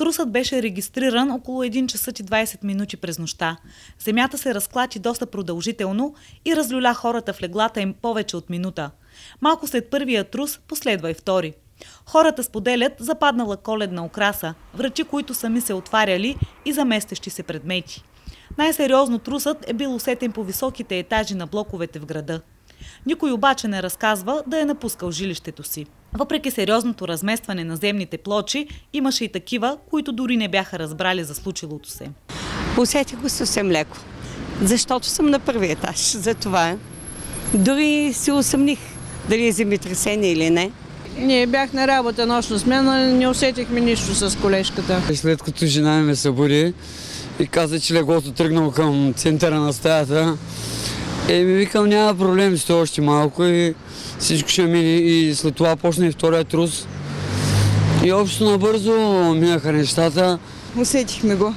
Трусът беше регистриран около 1 часа и 20 минути през нощта. Земята се разклати доста продължително и разлюля хората в леглата им повече от минута. Малко след първия трус последва и втори. Хората споделят западнала коледна украса, врачи, които сами се отваряли и заместещи се предмети. Най-сериозно трусът е бил усетен по високите етажи на блоковете в града. Никой обаче не разказва да е напускал жилището си. Въпреки сериозното разместване на земните плочи, имаше и такива, които дори не бяха разбрали за случилото се. Усетих го съвсем леко, защото съм на първи етаж. За това дори се усъмних дали е земетресение или не. Ние бях на работа нощна смена, не усетихме нищо с колежката. След като жена ми ме събуди и каза, че леглото тръгнало към центъра на стаята, е, ми викам, няма проблем, сте още малко и всичко ще мине. И след това почна и втория трус. И общо набързо минаха нещата. Усетихме го.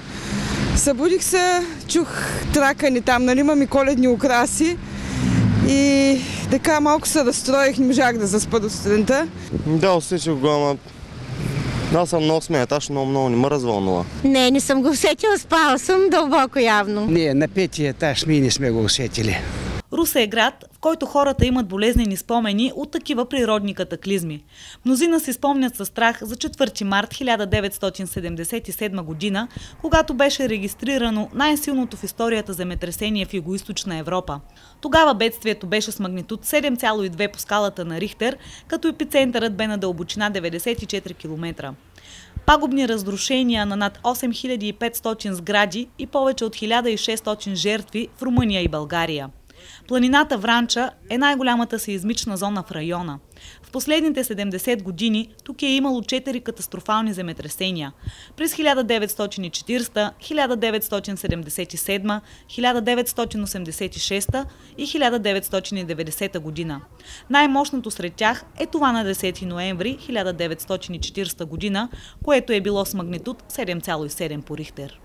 Събудих се, чух тракани там, нали имам и коледни украси. И така малко се разстроих, не можах да заспа до сутринта. Да, усетих го, ама аз съм на 8 етаж, много, много не ме развълнува. Не, не съм го усетила, спала съм дълбоко явно. Не, на петия етаж ние не сме го усетили. Русе е град, в който хората имат болезнени спомени от такива природни катаклизми. Мнозина си спомнят със страх за 4 март 1977 година, когато беше регистрирано най-силното в историята земетресение в Юго-Источна Европа. Тогава бедствието беше с магнитуд 7,2 по скалата на Рихтер, като епицентърът бе на дълбочина 94 км. Пагубни разрушения на над 8500 сгради и повече от 1600 жертви в Румъния и България. Планината Вранча е най-голямата сеизмична зона в района. В последните 70 години тук е имало 4 катастрофални земетресения. През 1940, 1977, 1986 и 1990 година. Най-мощното сред тях е това на 10 ноември 1940 година, което е било с магнитуд 7,7 по Рихтер.